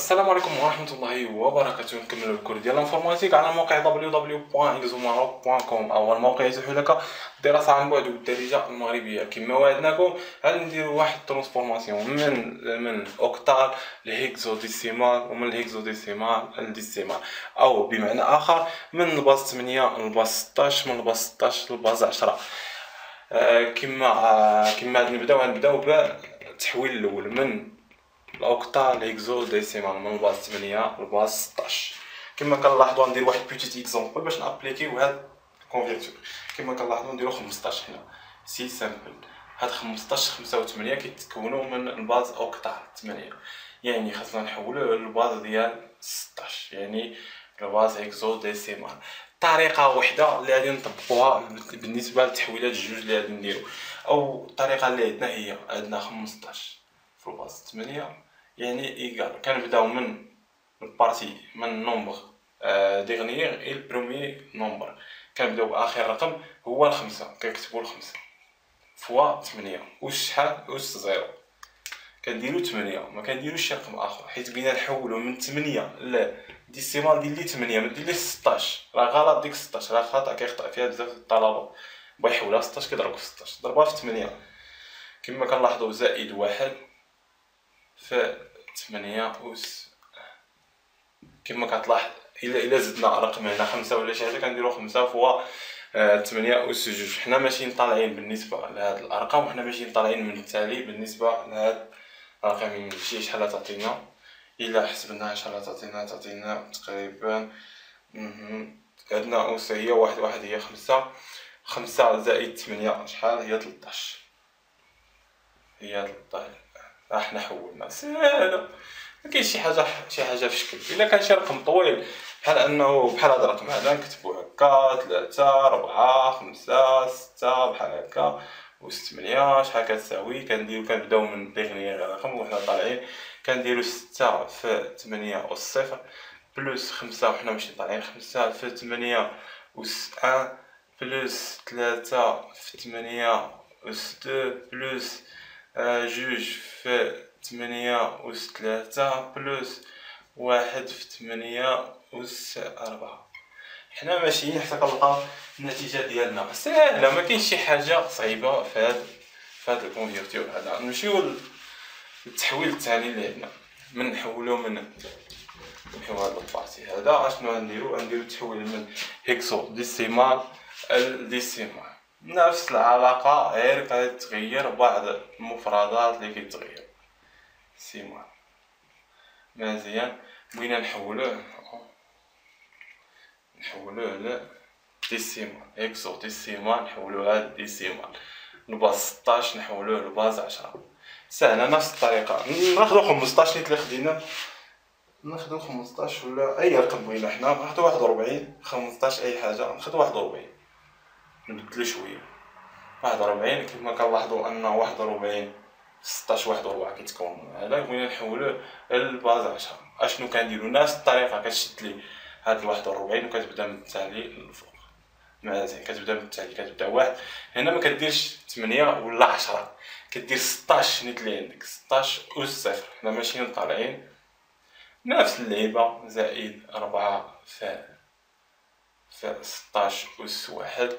السلام عليكم ورحمة الله وبركاته. نكمل الكور ديال l'informatique على موقع www.exomaroc.com أول موقع يتيح لك الدراسة عن بعد بالدارجة المغربية. كما وعدناكم غادي نديرو واحد transformation من من octal ل hexadécimal ومن ال hexadécimal لل décimal. أو بمعنى آخر من الباص 8 للباص 16 من الباص 16 للباص 10 كما كما غادي نبداو غنبداو بالتحويل الأول. من ال octal ل hexadécimal من ال base 8 لل base 16 كما كنلاحظوا ندير واحد petit exemple باش نـ appliquer يو هاد ال convertisseur كما كنلاحظوا نديرو 15 هنا c'est simple هاد 15 5 و 8 كيتكونوا من ال base octal 8 يعني خاصنا نحولوه لل base ديال 16 يعني ال base hexadécimal طريقة وحدة اللي غادي نطبقوها بالنسبة للتحويلات الجوج اللي غادي نديرو أو الطريقة اللي عندنا هي عندنا 15 في الباز 8 يعني إيكال. كنبداو من البارتي من نومبر ديغنيير اي البروميي نومبر. كنبداو بآخر رقم هو الخمسة. كنكتبو الخمسة. فوا تمنية واش شحال واش زيرو. كنديرو تمنية ما كنديروش شي رقم آخر. حيت بغينا نحولو من تمنية ل ديسيمال ديال لي تمنية ما دير ستاش راه غلط ديك ستاش راه خطأ كيخطأ فيها بزاف الطلبة. بغا يحولها ستاش كيضربو في ستاش ضربها في تمنية كما كنلاحظو زائد واحد. في ثمانية أس كما كتلاحظ إلا إلا زدنا رقم هنا خمسة ولا شي حاجة كنديرو خمسة fois ثمانية آه أس جوج. حنا ماشيين طالعين بالنسبة لهاد الأرقام وحنا ماشيين طالعين من التالي بالنسبة لهاد الرقم. شي شحال تعطينا؟ إلا حسبناها شحال تعطينا؟ تعطينا تقريبا عندنا أس هي واحد واحد هي خمسة. خمسة زائد ثمانية شحال؟ هي تلطاش. هي تلطاش. راح حولنا سهلة. ما كاين شي حاجة شي حاجة في شكل. إلا كان شي رقم طويل. بحال أنه بحال الرقم هذا نكتبو هكا ثلاثة ربعة خمسة ستة بحال هكا و ثمانية شحال كتساوي؟ كنديرو كنبداو من ديغنيير رقم وحنا طالعين. كنديرو ستة في ثمانية أس صفر plus خمسة وحنا ماشي طالعين. خمسة في ثمانية أس un plus ثلاثة في ثمانية أس deux plus جوج في تمنية أس تلاتة plus واحد في تمنية أس أربعة. حنا ماشيين حتى كنلقاو النتيجة ديالنا. ساهلة ما كاينش شي حاجة صعيبة في هاد في هاد ال convertisseur هذا. نمشيو للتحويل الثاني اللي عندنا. من نحولو من نحيو هاد la partie هذا. اشنو غنديرو غنديرو التحويل من hexadécimal. ل décimal نفس العلاقة غير كتغير بعض المفردات اللي كيتغير سيما مزيان. بغينا نحولوه نحولوه ل décimal. hexadécimal نحولوه ل décimal. ال base ستاش نحولوه ل base عشرة. سهلة نفس ناخدو خمسطاش نيت اللي خدينا. ناخدو خمسطاش ولا أي رقم بغينا حنا. واحد وربعين خمسطاش أي حاجة ناخدو واحد وربعين. نبدلو شوية واحد وربعين كيما كنلاحظو أن واحد وربعين ستاش واحد وربعة كيتكون هذا بغينا نحولوه لل base عشرة. أشنو كنديرو؟ نفس الطريقة كتشد لي هاد الواحد وربعين وكتبدا من التالي للفوق. مزيان كتبدا من التالي كتبدا واحد. هنا ما كديرش ولا عشرة كدير ستاش نيت اللي عندك. ستاش أس صفر. حنا ماشيين طالعين. نفس اللعيبة زائد ربعة في في ستاش أس واحد.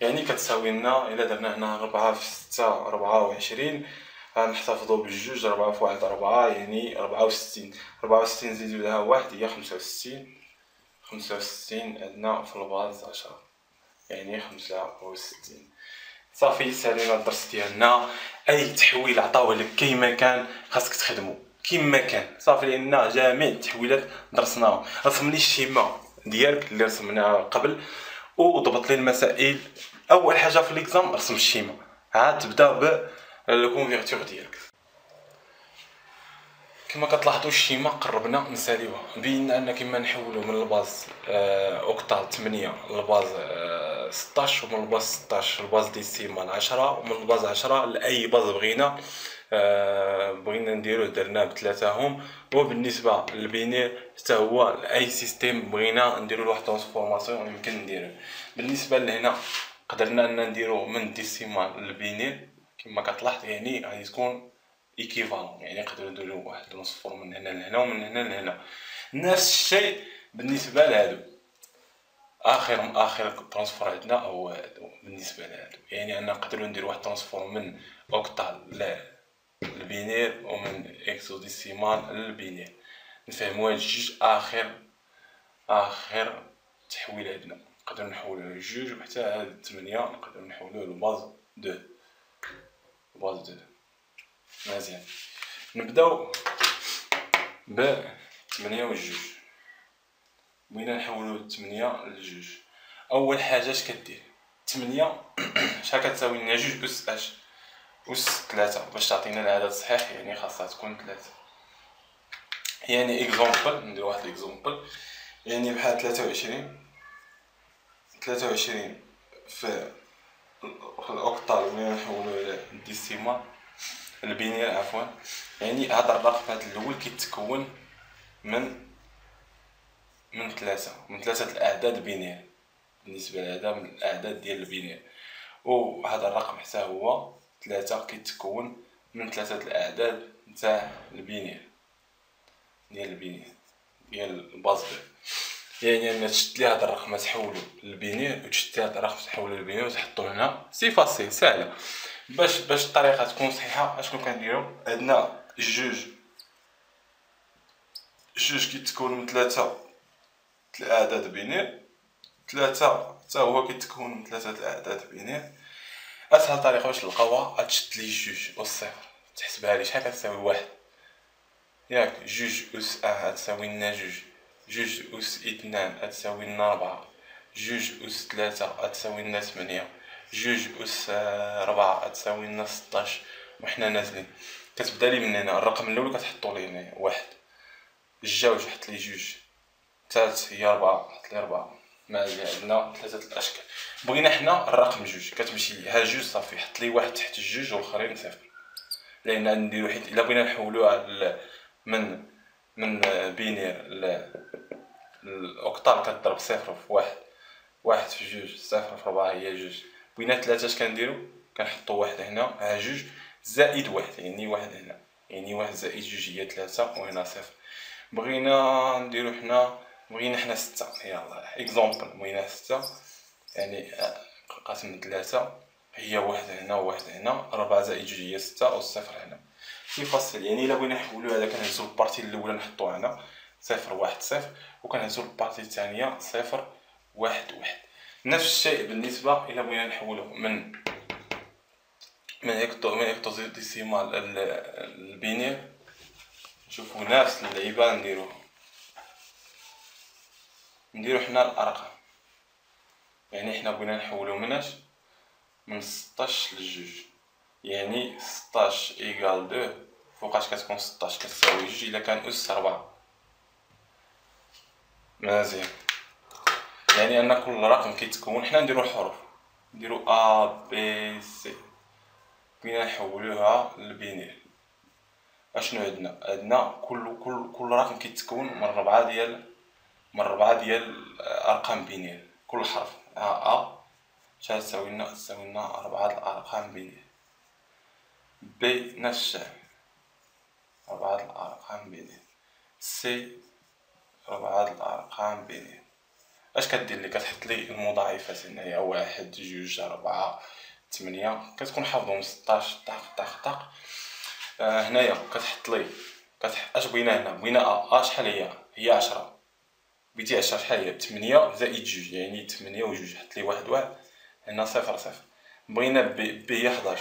يعني كتساوي لنا إلا درنا هنا ربعة في ستة ربعة وعشرين. غنحتفظو بالجوج ربعة في واحد ربعة يعني ربعة وستين. ربعة وستين نزيدو لها واحد هي خمسة وستين. خمسة وستين عندنا في الباز عشرة يعني خمسة وستين. صافي سالينا الدرس ديالنا. أي تحويل عطاوه لك؟ كيما كان خاصك تخدمو. كيما كان. صافي لأن جميع التحويلات درسناهم. رسم لي الشيما ديالك اللي رسمناها قبل. وضبط لي المسائل. أول حاجة في ليكزام رسم الشيما. عاد تبدأ بالكونفيرتور ديالك. كما كتلاحظوا الشيما قربنا نساليوها بين أن كما نحولوا من الباز آه أوكتال 8 للباز آه 16 ومن الباز 16 للباز ديسيمال 10 ومن الباز 10 لأي باز بغينا. آه بغينا نديروه درناه بثلاثه هم وبالنسبة للبينير حتى هو أي سيستيم بغينا نديرو لواحد ترانسفورماسيون يمكن نديرو. بالنسبة لهنا قدرنا ان نديرو من décimal لل binaire. كما كتلاحظ يعني غادي تكون équivalent يعني نقدروا نديرو واحد transforme من هنا لهنا ومن هنا لهنا. نفس الشيء بالنسبة لهادو. اخر آخر transfert عندنا هو بالنسبة لهادو. يعني أنا نقدروا ندير واحد ترانسفور من اوكتال للبينير ومن اكسوديسيمال للبينير نفهموا هاد الجوج آخر آخر تحويل عندنا. نقدر نحولو لجوج وحتى هاد الثمانية نقدر نحولوه ل base deux. base deux. مزيان. نبدأو ب تمنية وجوج بغينا نحولو التمنية لجوج. أول حاجة اش كدير؟ تمنية شحال كتساوي لنا جوج اس اش أس ثلاثة باش تعطينا العدد الصحيح يعني خاصها تكون ثلاثة. يعني exemple ندير واحد exemple يعني بحال ثلاثة وعشرين ثلاثة وعشرين في ال octal ملي نحولو إلى décimal ال binaire عفوا. يعني هذا الرقم هذا الأول كيتكون من من ثلاثة من ثلاثة الأعداد binaire. بالنسبة لهذا من الأعداد ديال ال binaire. وهذا الرقم حتى هو ثلاثة كيتكون من ثلاثة الأعداد نتاع ال binaire ديال ال binaire ديال ال base يعني أنا تشد لي هذا الرقم تحولو لل binaire وتشد لي هذا الرقم تحولو لل binaire وتحطو هنا. c'est facile ساهله باش باش الطريقة تكون صحيحة اشنو كنديرو؟ عندنا جوج. جوج كيتكون من ثلاثة الأعداد binaire ثلاثة حتى هو كيتكون من ثلاثة الأعداد binaire أسهل طريقة باش نلقاوها تشد لي جوج والصفر تحسبها لي شحال كتساوي واحد؟ ياك جوج اس un تساوي لنا جوج. جوج أس اثنان تساوي لنا ربعة. جوج أس ثلاثة تساوي لنا ثمانية. جوج أس ربعة تساوي لنا ستاش وحنا نازلين. كتبدا لي من هنا. الرقم الأول كتحطو لي هنايا واحد. الجوج حط لي جوج. الثالث هي ربعة حط لي ربعة. ما عندنا ثلاثة الأشكال. بغينا حنا الرقم جوج. كتمشي ها جوج صافي. حط لي واحد تحت الجوج والاخرين صفر. لأن نديرو حيت إلا بغينا نحولوها من من binaire ال octal كتضرب صفر في واحد. واحد في جوج. صفر في ربعة هي جوج. بغينا ثلاثة اش كنديرو؟ كنحطو واحد هنا. ها جوج. زائد واحد. يعني واحد هنا. يعني واحد زائد جوج هي ثلاثة وهنا صفر. بغينا نديرو حنا بغينا حنا ستة. يلا exemple بغينا ستة. يعني قسم ثلاثة. هي واحد هنا وواحد هنا. ربعة زائد جوج هي ستة والصفر هنا. c'est facile يعني إلا بغينا نحولو هذا كنهزو ال partie الأولى نحطو هنا. صفر واحد صفر. وكنهزو ال partie الثانية صفر واحد واحد. نفس الشيء بالنسبة إلى بغينا نحولو من من hexa من hexadécimal ال binaire. نشوفو نفس اللعيبة نديرو نديرو حنا الأرقام. يعني حنا بغينا نحولو مناش من ستاش لجوج. يعني ستاش égale deux فوقاش كتكون ستاش كتساوي جوج إلا كان أس ربعة مزيان. يعني أن كل رقم كيتكون حنا نديرو الحروف نديرو A B C بغينا نحولوها لل binaire أشنو عندنا؟ عندنا كل كل كل رقم كيتكون من ربعة ديال من ربعة ديال ارقام binaire. كل حرف A شحال تساوي لنا تساوي لنا ربعة الأرقام binaire. B نفس الشيء ربعة الأرقام binaire. C ربعة الأرقام binaire. أش كدير لي؟ كتحط لي المضاعفات هنايا واحد جوج ربعة ثمانية كتكون حافظهم ستاش طاق طاق طاق. آه هنايا كتحط لي كتح... أش بغينا هنا؟ بغينا A شحال هي؟ هي عشرة. بغيتي عشرة شحال هي تمنية زائد جوج يعني تمنية وجوج حط لي واحد واحد. هنا صفر صفر. بغينا B, B هي حداش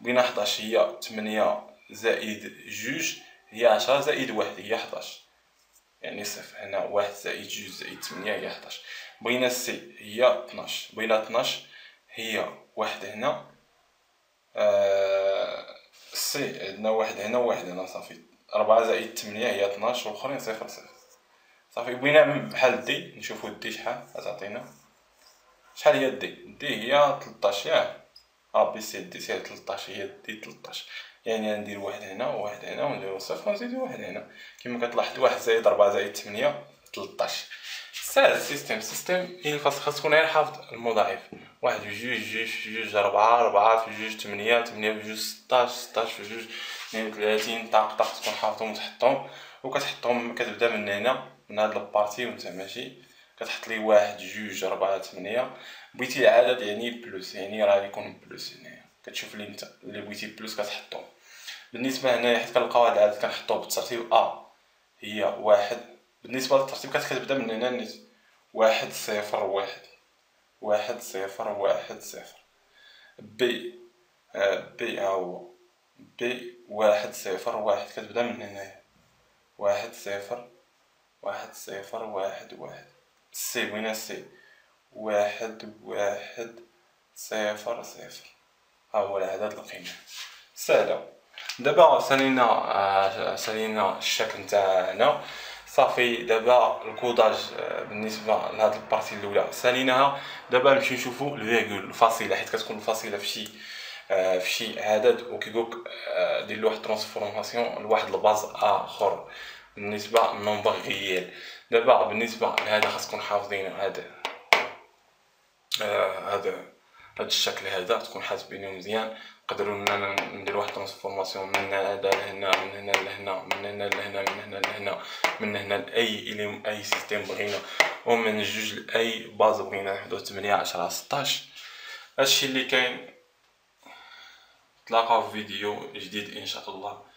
بغينا حداش هي تمنية زائد جوج هي عشرة زائد واحد هي حداش. يعني صفر. هنا واحد زائد جوج زائد تمنية هي حداش. بغينا C هي تناش بغينا تناش هي واحد هنا. آه C عندنا واحد هنا وواحد هنا صافي. ربعة زائد تمنية هي تناش والاخرين صفر صفر. صافي بغينا بحال D نشوفو D شحال. غتعطينا شحال هي D D هي تلطاش ياك A B C D C تلطاش هي D تلطاش. يعني ندير واحد هنا وواحد هنا ونديرو صفر ونزيدو واحد هنا. كيما كتلاحظ واحد زائد ربعة زائد تمنية تلطاش. ساهل ال système. ال système يعني خاص تكون غير حافظ المضاعف واحد في جوج جوج في جوج ربعة ربعة في جوج تمنية تمنية في جوج ستاش ستاش في جوج اثنين وثلاثين طاق طاق تكون حافظهم وتحطهم. وكتحطهم كتبدأ من هنا. من هاد ال partie وانت ماشي كتحط لي واحد جوج ربعة تمنية. بغيتي العدد يعني plus يعني راه يكون plus هنايا. كتشوف لي انت اللي بغيتي plus كتحطو. بالنسبة هنايا حيت كنلقاو هاد العدد كنحطوه بالترتيب ا هي واحد. بالنسبة للترتيب كتبدا من هنا نيت واحد صفر واحد. واحد صفر واحد صفر. B B هو B واحد صفر واحد. كتبدا من هنايا. واحد صفر واحد صفر واحد واحد. سي وين سي؟ واحد واحد صفر صفر. ها هو العدد القيمة. سهلة. دابا سالينا آه سالينا الشكل نتاعنا صافي دابا ال codage آه بالنسبة لهاد ال partie الأولى ساليناها دابا نمشي نشوفو ال virgule الفاصله حيت كتكون الفاصله في شي آه في شي عدد وكيقولك دير لواحد transformation لواحد ال base آخر. بالنسبة لل nombre réel دابا بالنسبة لهذا خاصكم حافظين هذا. آه هذا هذا الشكل هذا تكون حاسبينه مزيان. نقدروا إننا ندير واحد transformation من هذا لهنا من هنا لهنا من هنا لهنا من هنا لهنا من هنا لاي أي système بغينا. ومن جوج لأي base بغينا نحدو 8 10 16 هادشي اللي كاين تلاقاو في فيديو جديد إن شاء الله.